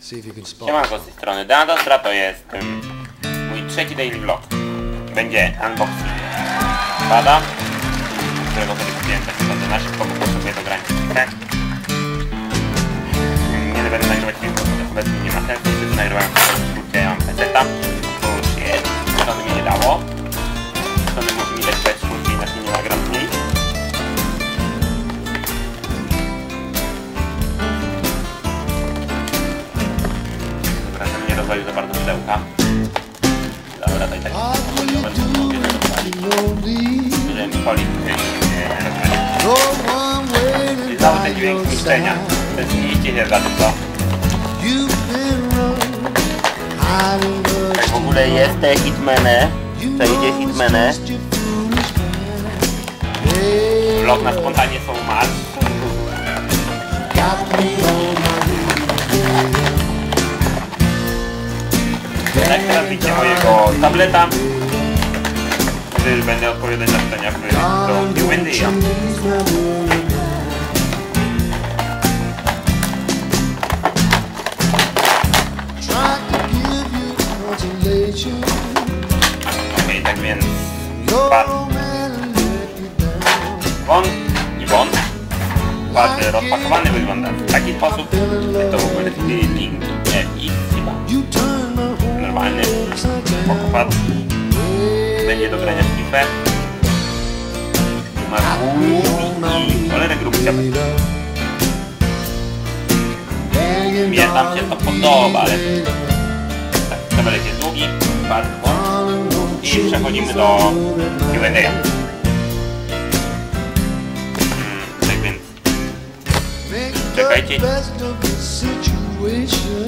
Siemanko z tej strony Danadostra, to jest ym, mój trzeci daily vlog. Będzie unboxing pada, którego sobie kupiłem tak naprawdę na szybko, bo potrzebuję do grania tak? Nie będę nagrywać filmu, obecnie nie ma sensu, wszyscy nagrywają w skrócie, ja mam PC-ta, rozwalił za bardzo pudełka. Dobra, to i tak. I znowu ten dźwięk zniszczenia. Tęskniliście się za tym, co? Jak w ogóle jest te hitmeny, to idzie hitmeny. Vlog na spontanie są marsz. Mojego tableta, będę odpowiadać na pytania w do. Okej, tak więc pad won i won. Pad rozpakowany wygląda w taki sposób, to w ogóle pokopad. Będzie i. I przechodzimy do Q&A. Hmm, tak więc Czekajcie. Please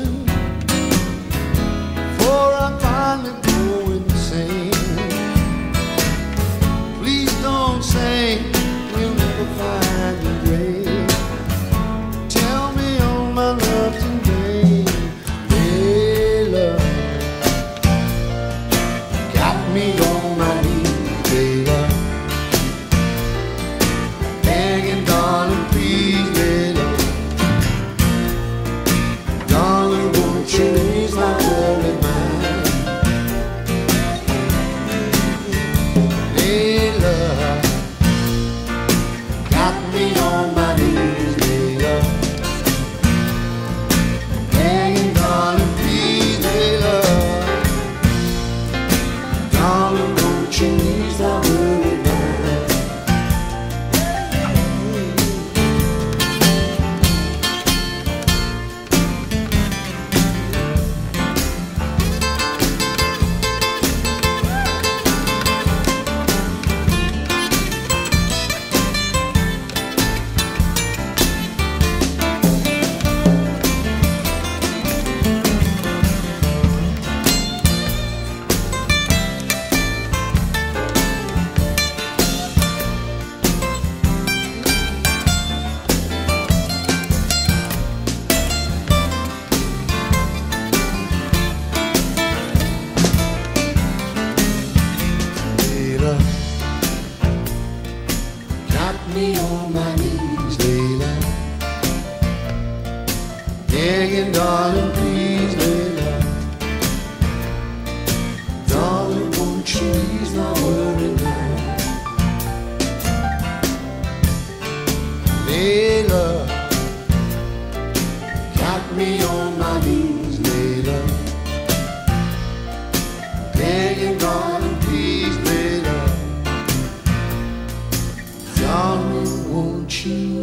Darling, won't you ease my Begging, darling, please, Layla. Darling, won't you ease my worry now? Layla. Got me on my knees, Layla. Begging, darling, please, Layla. Darling, won't you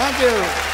Thank you.